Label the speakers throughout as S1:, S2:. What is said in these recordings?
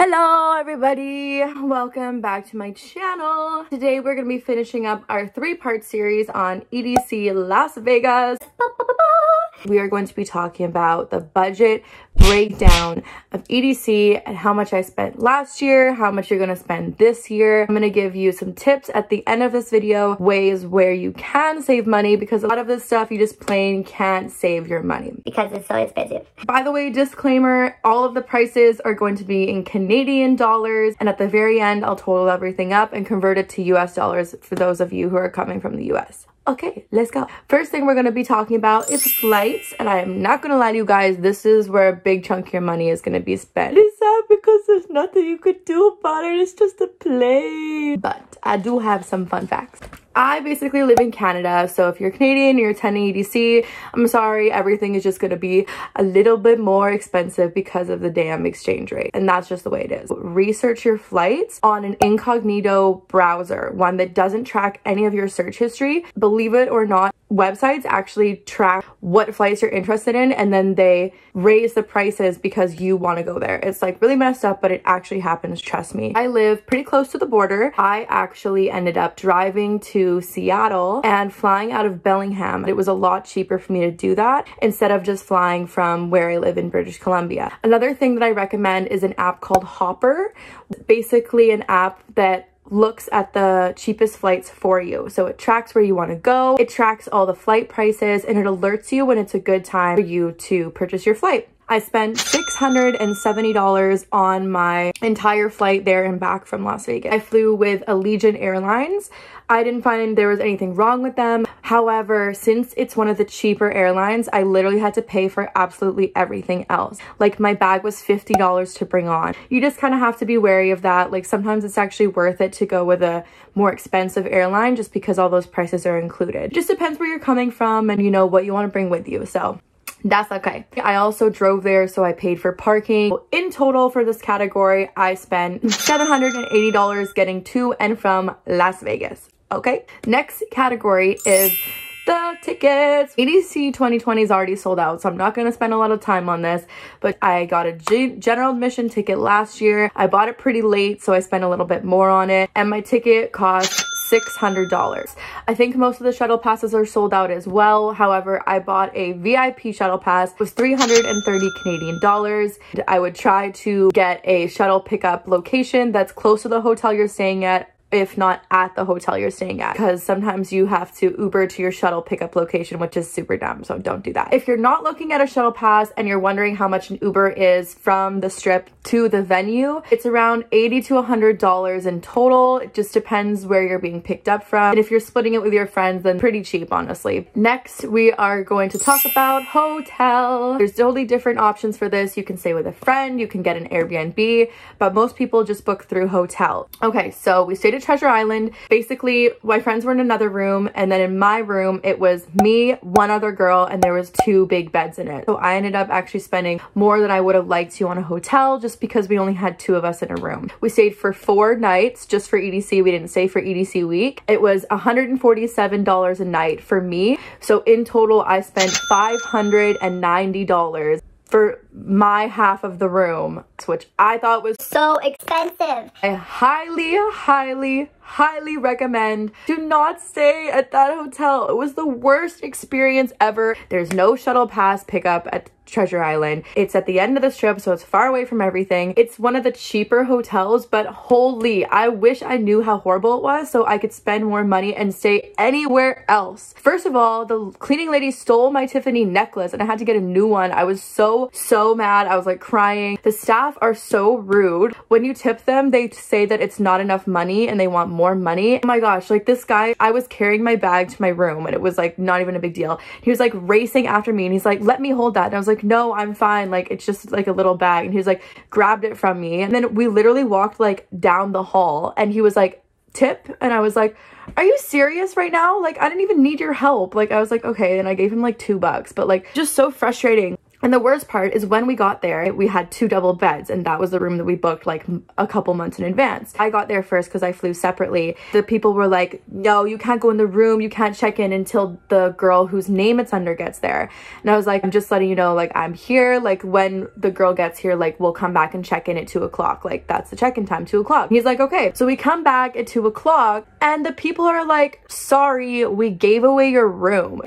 S1: Hello everybody, welcome back to my channel. Today we're going to be finishing up our three-part series on EDC Las Vegas. We are going to be talking about the budget breakdown of EDC and how much I spent last year, how much you're going to spend this year. I'm going to give you some tips at the end of this video, ways where you can save money because a lot of this stuff you just plain can't save your money.
S2: because it's so expensive.
S1: By the way, disclaimer, all of the prices are going to be in Canadian dollars and at the very end I'll total everything up and convert it to US dollars for those of you who are coming from the US. Okay, let's go. First thing we're going to be talking about is flights. And I am not going to lie to you guys, this is where a big chunk of your money is going to be spent. It's sad because there's nothing you could do about it. It's just a plane. But I do have some fun facts. I basically live in Canada, so if you're Canadian, you're attending EDC, I'm sorry, everything is just gonna be a little bit more expensive because of the damn exchange rate. And that's just the way it is. Research your flights on an incognito browser, one that doesn't track any of your search history. Believe it or not, websites actually track what flights you're interested in and then they raise the prices because you want to go there. It's like really messed up, but it actually happens, trust me. I live pretty close to the border. I actually ended up driving to Seattle and flying out of Bellingham. It was a lot cheaper for me to do that instead of just flying from where I live in British Columbia. Another thing that I recommend is an app called Hopper. Basically an app that looks at the cheapest flights for you. So it tracks where you want to go, it tracks all the flight prices, and it alerts you when it's a good time for you to purchase your flight. I spent $670 on my entire flight there and back from Las Vegas. I flew with Allegiant Airlines. I didn't find there was anything wrong with them. However, since it's one of the cheaper airlines, I literally had to pay for absolutely everything else. Like my bag was $50 to bring on. You just kind of have to be wary of that. Like sometimes it's actually worth it to go with a more expensive airline just because all those prices are included. It just depends where you're coming from and you know what you want to bring with you. So that's okay. I also drove there, so I paid for parking. In total for this category, I spent $780 getting to and from Las Vegas. Okay, next category is the tickets. EDC 2020 is already sold out, so I'm not going to spend a lot of time on this, but I got a general admission ticket last year. I bought it pretty late, so I spent a little bit more on it, and my ticket cost $600. I think most of the shuttle passes are sold out as well. However, I bought a VIP shuttle pass. It was 330 Canadian dollars. I would try to get a shuttle pickup location that's close to the hotel you're staying at if not at the hotel you're staying at because sometimes you have to Uber to your shuttle pickup location which is super dumb so don't do that. If you're not looking at a shuttle pass and you're wondering how much an Uber is from the strip to the venue it's around 80 to 100 dollars in total it just depends where you're being picked up from and if you're splitting it with your friends then pretty cheap honestly. Next we are going to talk about hotel. There's totally different options for this you can stay with a friend you can get an Airbnb but most people just book through hotel. Okay so we stayed Treasure Island. Basically, my friends were in another room and then in my room, it was me, one other girl, and there was two big beds in it. So I ended up actually spending more than I would have liked to on a hotel just because we only had two of us in a room. We stayed for four nights just for EDC. We didn't stay for EDC week. It was $147 a night for me. So in total, I spent $590 for my half of the room, which I thought was
S2: So expensive.
S1: I highly, highly, highly recommend do not stay at that hotel. It was the worst experience ever. There's no shuttle pass pickup at Treasure Island. It's at the end of the strip, so it's far away from everything. It's one of the cheaper hotels, but holy, I wish I knew how horrible it was so I could spend more money and stay anywhere else. First of all, the cleaning lady stole my Tiffany necklace and I had to get a new one. I was so, so mad. I was like crying. The staff are so rude. When you tip them, they say that it's not enough money and they want more money. Oh my gosh, like this guy, I was carrying my bag to my room and it was like not even a big deal. He was like racing after me and he's like, let me hold that. And I was like, no, I'm fine. Like it's just like a little bag. And he was like, grabbed it from me. And then we literally walked like down the hall and he was like, tip and I was like are you serious right now like I didn't even need your help like I was like okay and I gave him like two bucks but like just so frustrating And the worst part is when we got there, we had two double beds, and that was the room that we booked like a couple months in advance. I got there first because I flew separately. The people were like, No, you can't go in the room, you can't check in until the girl whose name it's under gets there. And I was like, I'm just letting you know, like, I'm here. Like, when the girl gets here, like, we'll come back and check in at two o'clock. Like, that's the check in time, two o'clock. He's like, Okay. So we come back at two o'clock, and the people are like, Sorry, we gave away your room.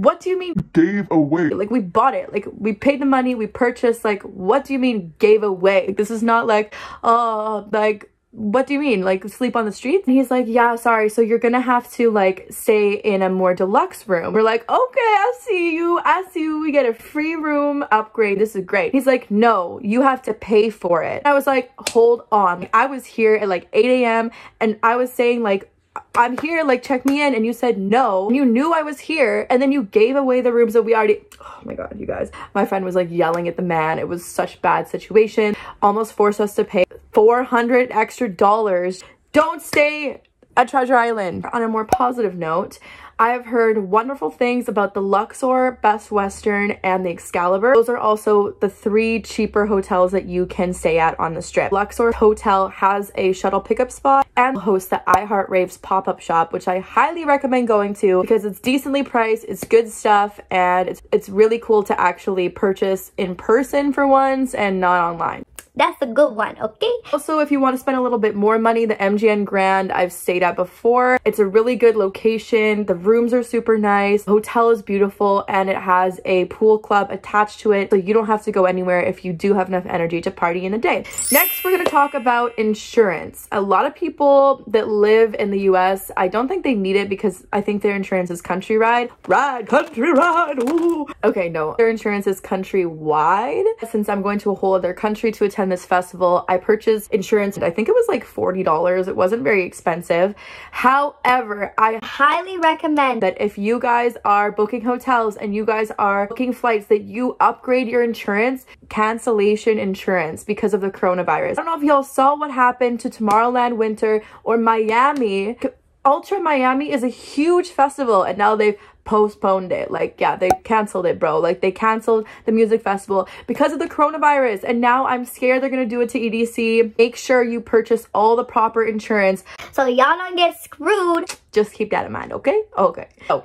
S1: What do you mean
S3: gave away?
S1: Like we bought it. Like we paid the money, we purchased. Like what do you mean gave away? This is not like, oh, like what do you mean? Like sleep on the streets? And he's like yeah sorry. So you're gonna have to like stay in a more deluxe room. We're like okay i see you. I see you. We get a free room upgrade. This is great. He's like no you have to pay for it. I was like hold on. I was here at like 8 a.m and i was saying like I'm here, like check me in. And you said no. You knew I was here. And then you gave away the rooms that we already, oh my God, you guys. My friend was like yelling at the man. It was such bad situation. Almost forced us to pay 400 extra dollars. Don't stay at Treasure Island. On a more positive note, I have heard wonderful things about the Luxor, Best Western, and the Excalibur. Those are also the three cheaper hotels that you can stay at on the strip. Luxor Hotel has a shuttle pickup spot and hosts the iHeart Raves pop-up shop, which I highly recommend going to because it's decently priced, it's good stuff, and it's, it's really cool to actually purchase in person for once and not online.
S2: That's a good one, okay?
S1: Also, if you want to spend a little bit more money, the MGM Grand I've stayed at before. It's a really good location. The rooms are super nice. The hotel is beautiful and it has a pool club attached to it. So you don't have to go anywhere if you do have enough energy to party in the day. Next, we're going to talk about insurance. A lot of people that live in the US, I don't think they need it because I think their insurance is country ride. Ride, country ride, ooh. Okay, no. Their insurance is countrywide. Since I'm going to a whole other country to attend this festival. I purchased insurance, and I think it was like $40. It wasn't very expensive. However, I
S2: highly recommend
S1: that if you guys are booking hotels and you guys are booking flights that you upgrade your insurance, cancellation insurance because of the coronavirus. I don't know if y'all saw what happened to Tomorrowland Winter or Miami. Ultra Miami is a huge festival and now they've postponed it. Like, yeah, they canceled it, bro. Like, they canceled the music festival because of the coronavirus. And now I'm scared they're going to do it to EDC. Make sure you purchase all the proper insurance.
S2: So y'all don't get screwed.
S1: Just keep that in mind, okay? Okay. Oh,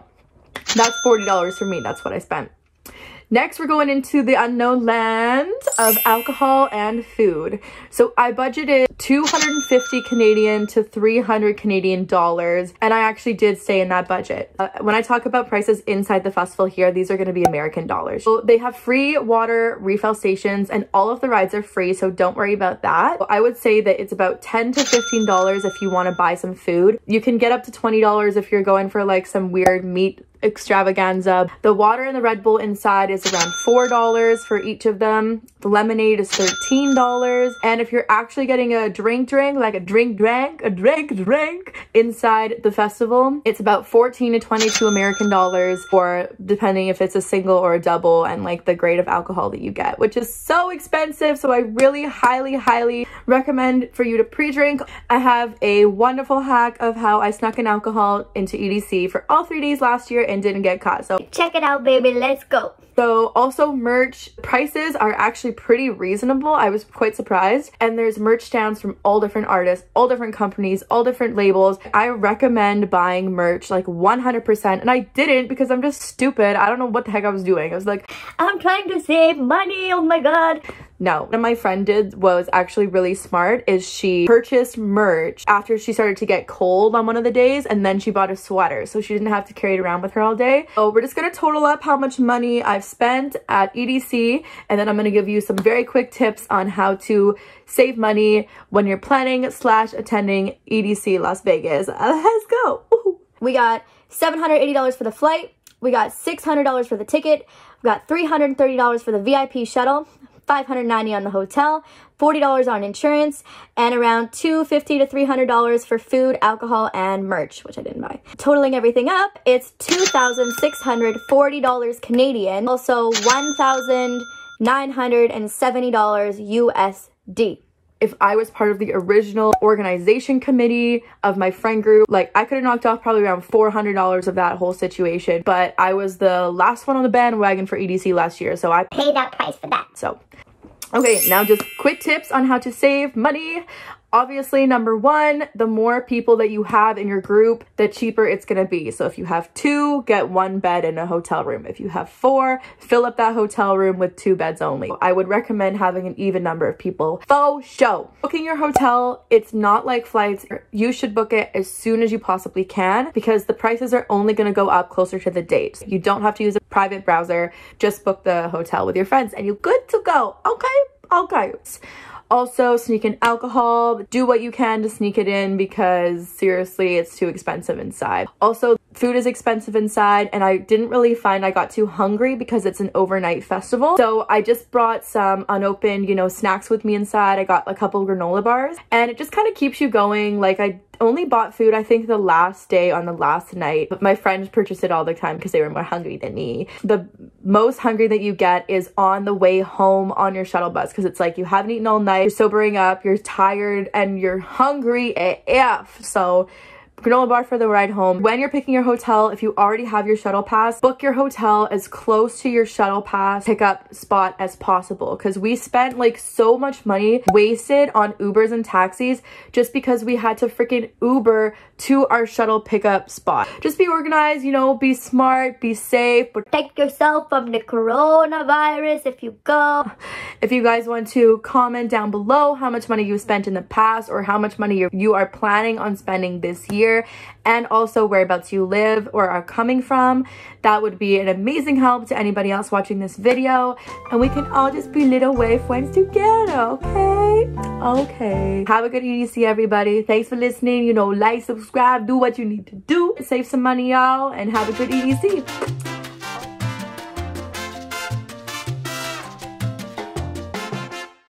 S1: that's $40 for me. That's what I spent. Next, we're going into the unknown land of alcohol and food. So I budgeted 250 Canadian to 300 Canadian dollars, and I actually did stay in that budget. Uh, when I talk about prices inside the festival here, these are going to be American dollars. So they have free water refill stations, and all of the rides are free, so don't worry about that. I would say that it's about 10 to $15 if you want to buy some food. You can get up to $20 if you're going for like some weird meat extravaganza. The water and the Red Bull inside is around $4 for each of them. The lemonade is $13. And if you're actually getting a drink drink, like a drink drink, a drink drink inside the festival, it's about 14 to 22 American dollars for depending if it's a single or a double and like the grade of alcohol that you get, which is so expensive. So I really highly, highly recommend for you to pre-drink. I have a wonderful hack of how I snuck in alcohol into EDC for all three days last year and didn't get caught. So
S2: check it out, baby. Let's go.
S1: So also merch prices are actually pretty reasonable. I was quite surprised. And there's merch stands from all different artists, all different companies, all different labels. I recommend buying merch like 100% and I didn't because I'm just stupid. I don't know what the heck I was doing. I was like,
S2: I'm trying to save money. Oh my God.
S1: No. What my friend did was actually really smart is she purchased merch after she started to get cold on one of the days and then she bought a sweater so she didn't have to carry it around with her all day. So we're just gonna total up how much money I've spent at EDC and then I'm gonna give you some very quick tips on how to save money when you're planning slash attending EDC Las Vegas. Uh, let's go. We got $780 for the flight. We got $600 for the ticket. We got $330 for the VIP shuttle. 590 on the hotel, $40 on insurance, and around 250 to $300 for food, alcohol, and merch, which I didn't buy. Totaling everything up, it's $2,640 Canadian, also $1,970 USD. If I was part of the original organization committee of my friend group, like I could have knocked off probably around $400 of that whole situation. But I was the last one on the bandwagon for EDC last year. So I
S2: Pay that price for that.
S1: so, okay, now just quick tips on how to save money. Obviously, number one, the more people that you have in your group, the cheaper it's gonna be. So if you have two, get one bed in a hotel room. If you have four, fill up that hotel room with two beds only. I would recommend having an even number of people. Faux show. Booking your hotel, it's not like flights. You should book it as soon as you possibly can because the prices are only gonna go up closer to the date. You don't have to use a private browser. Just book the hotel with your friends and you're good to go. Okay? Okay. Also, sneak in alcohol. Do what you can to sneak it in because seriously, it's too expensive inside. Also, food is expensive inside and I didn't really find I got too hungry because it's an overnight festival. So I just brought some unopened, you know, snacks with me inside. I got a couple granola bars and it just kind of keeps you going. Like I only bought food I think the last day on the last night but my friends purchased it all the time because they were more hungry than me the most hungry that you get is on the way home on your shuttle bus because it's like you haven't eaten all night you're sobering up you're tired and you're hungry AF so granola bar for the ride home. When you're picking your hotel, if you already have your shuttle pass, book your hotel as close to your shuttle pass pickup spot as possible because we spent like so much money wasted on Ubers and taxis just because we had to freaking Uber to our shuttle pickup spot. Just be organized, you know, be smart, be safe,
S2: Protect yourself from the coronavirus if you go.
S1: If you guys want to comment down below how much money you spent in the past or how much money you you are planning on spending this year and also whereabouts you live or are coming from, that would be an amazing help to anybody else watching this video. And we can all just be little wave friends together, okay? Okay. Have a good EDC, everybody. Thanks for listening. You know, like, subscribe, do what you need to do. Save some money, y'all, and have a good EDC.